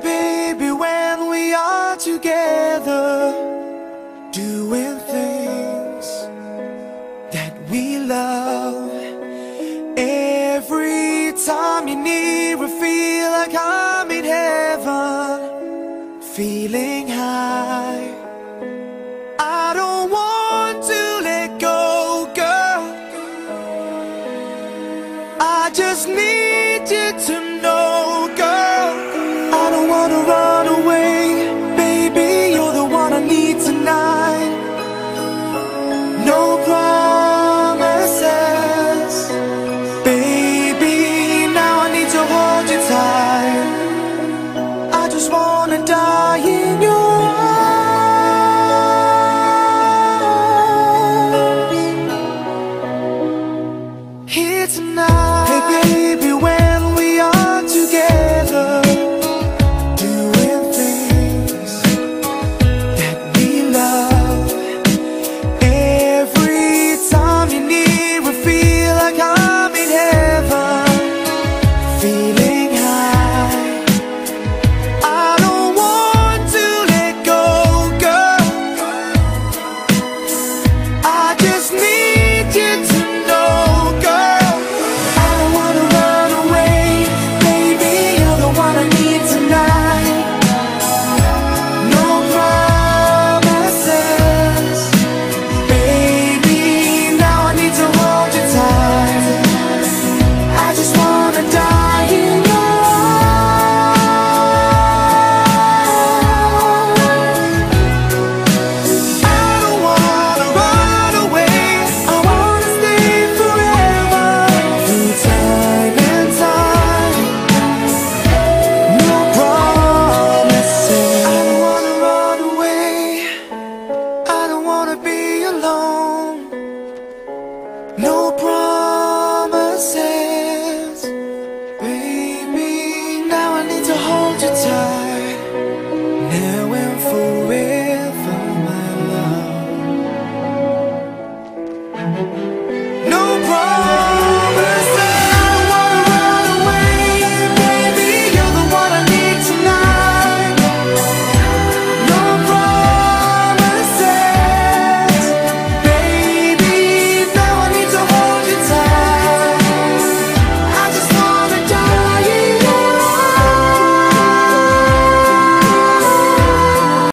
Baby, when we are together Doing things that we love. Every time you're near I feel like I'm in heaven Feeling tonight Hey baby, when